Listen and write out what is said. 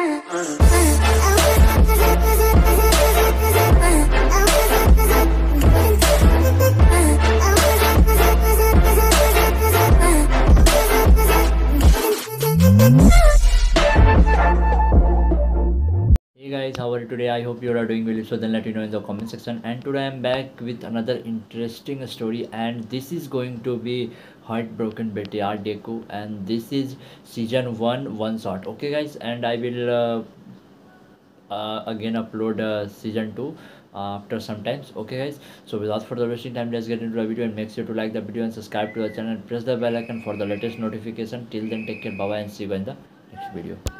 Hey guys, how are you today? I hope you are doing well. So then let me know in the comment section. And today I'm back with another interesting story, and this is going to be Heartbroken Betty Art Deku, and this is season one one shot. Okay, guys, and I will uh, uh, again upload uh, season two uh, after some times. Okay, guys. So without further wasting time, let's get into the video and make sure to like the video and subscribe to the channel and press the bell icon for the latest notification. Till then, take care, bye bye, and see you in the next video.